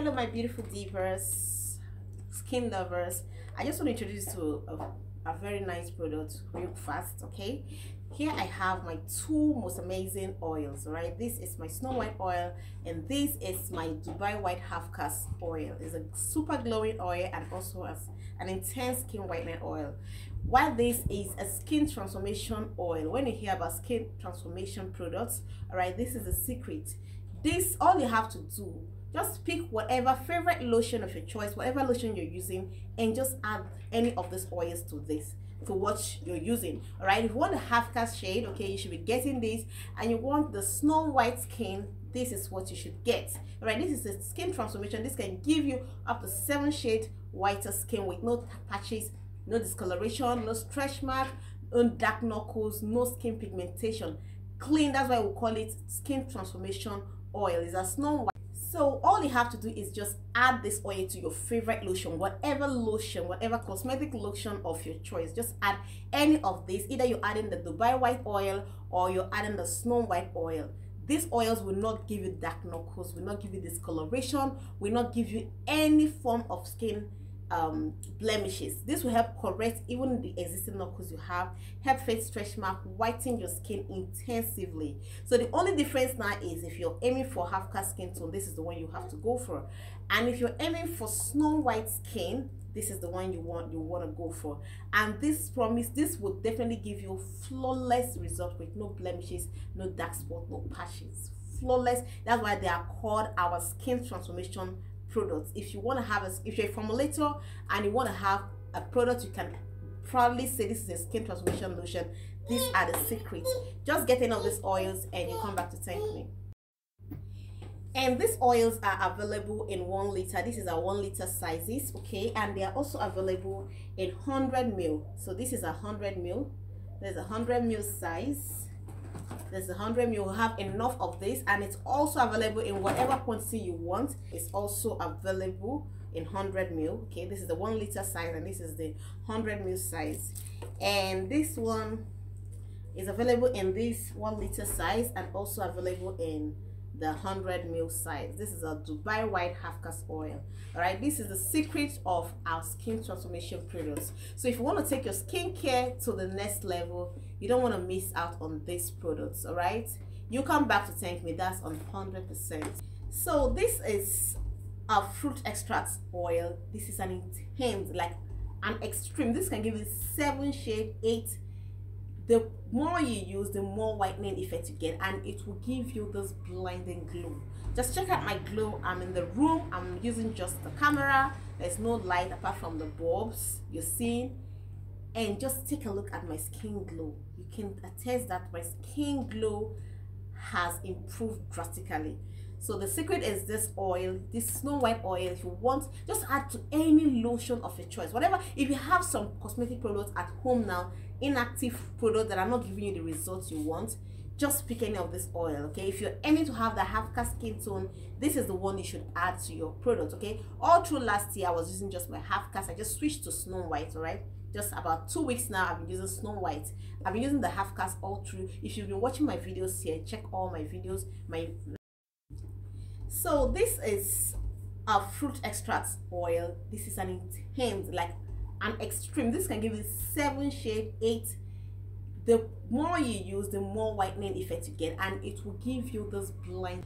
beautiful divas skin lovers i just want to introduce to a, a very nice product real fast okay? Here i have my two most amazing oils right this is my snow white oil and this is my dubai white half cast oil. It's a super glowing oil and also has an intense skin whitening oil. While this is a skin transformation oil? When you hear about skin transformation products all right this is a secret. This all you have to do just pick whatever favorite lotion of your choice whatever lotion you're using and just add any of these oils to this to what you're using all right if you want a half cast shade okay you should be getting this. And you want the snow white skin this is what you should get all right this is a skin transformation. This can give you up to seven shade whiter skin with no patches no discoloration no stretch mark no dark knuckles no skin pigmentation. Clean that's why we call it skin transformation oil. Is a snow white so all you have to do is just add this oil to your favorite lotion whatever lotion whatever cosmetic lotion of your choice. Just add any of these. Either you're adding the dubai white oil or you're adding the snow white oil. These oils will not give you dark knuckles will not give you discoloration will not give you any form of skin um, blemishes. This will help correct even the existing knuckles you have, help fade stretch mark, whiten your skin intensively. So the only difference now is if you're aiming for half cast skin tone, this is the one you have to go for. And if you're aiming for snow white skin, this is the one you want you want to go for and this promise this will definitely give you flawless result with no blemishes no dark spot no patches flawless that's why they are called our skin transformation products if you want to have a if you're a formulator and you want to have a product you can proudly say this is a skin transformation lotion. These are the secrets. Just get of these oils and you come back to thank me. And these oils are available in one liter. This is a one liter sizes okay? And they are also available in 100 mil so this is a 100 mil there's a 100 mil size there's a 100 mil you have enough of this and it's also available in whatever quantity you want. It's also available in 100 mil okay? This is the one liter size and this is the 100 mil size. And this one is available in this one liter size and also available in the 100 mil size. This is a dubai white half cast oil. All right this is the secret of our skin transformation products. So if you want to take your skincare to the next level you don't want to miss out on these products all right? You come back to thank me that's on 100 percent. So this is a fruit extract oil. This is an intense like an extreme. This can give you seven shade eight the more you use the more whitening effect you get and it will give you this blinding glow. Just check out my glow. I'm in the room. I'm using just the camera. There's no light apart from the bulbs you're seeing. And just take a look at my skin glow. You can attest that my skin glow has improved drastically so the secret is this oil this snow white oil if you want just add to any lotion of your choice. Whatever if you have some cosmetic products at home now inactive products that are not giving you the results you want just pick any of this oil okay? If you're aiming to have the half cast skin tone this is the one you should add to your product okay? All through last year i was using just my half cast. I just switched to snow white all right? Just about two weeks now i've been using snow white. I've been using the half cast all through. If you've been watching my videos here check all my videos my so this is a fruit extract oil. This is an intense like an extreme. This can give you seven shade eight. The more you use the more whitening effect you get and it will give you this blind